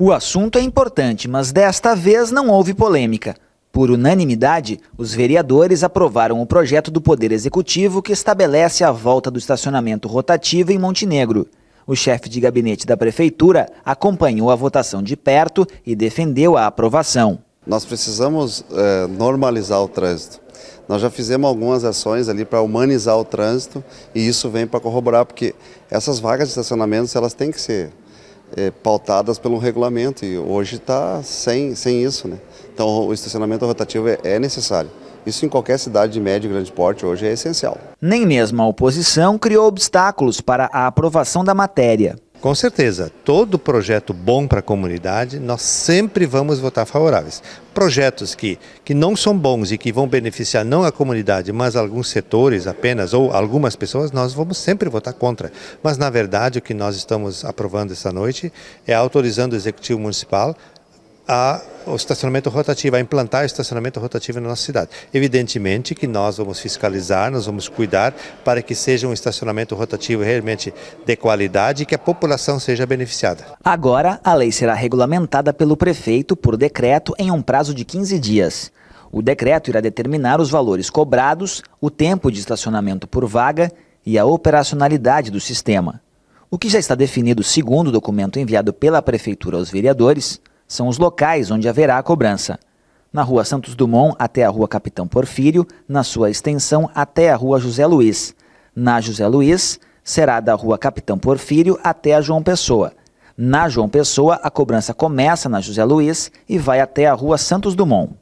O assunto é importante, mas desta vez não houve polêmica. Por unanimidade, os vereadores aprovaram o projeto do Poder Executivo que estabelece a volta do estacionamento rotativo em Montenegro. O chefe de gabinete da prefeitura acompanhou a votação de perto e defendeu a aprovação. Nós precisamos é, normalizar o trânsito. Nós já fizemos algumas ações ali para humanizar o trânsito e isso vem para corroborar, porque essas vagas de estacionamento elas têm que ser é, pautadas pelo regulamento e hoje está sem, sem isso. Né? Então o estacionamento rotativo é, é necessário. Isso em qualquer cidade de médio e grande porte hoje é essencial. Nem mesmo a oposição criou obstáculos para a aprovação da matéria. Com certeza, todo projeto bom para a comunidade, nós sempre vamos votar favoráveis. Projetos que, que não são bons e que vão beneficiar não a comunidade, mas alguns setores apenas ou algumas pessoas, nós vamos sempre votar contra. Mas, na verdade, o que nós estamos aprovando esta noite é autorizando o Executivo Municipal a, o estacionamento rotativo, a implantar o estacionamento rotativo na nossa cidade. Evidentemente que nós vamos fiscalizar, nós vamos cuidar para que seja um estacionamento rotativo realmente de qualidade e que a população seja beneficiada. Agora, a lei será regulamentada pelo prefeito por decreto em um prazo de 15 dias. O decreto irá determinar os valores cobrados, o tempo de estacionamento por vaga e a operacionalidade do sistema. O que já está definido segundo o documento enviado pela Prefeitura aos vereadores são os locais onde haverá a cobrança. Na rua Santos Dumont até a rua Capitão Porfírio, na sua extensão até a rua José Luiz. Na José Luiz, será da rua Capitão Porfírio até a João Pessoa. Na João Pessoa, a cobrança começa na José Luiz e vai até a rua Santos Dumont.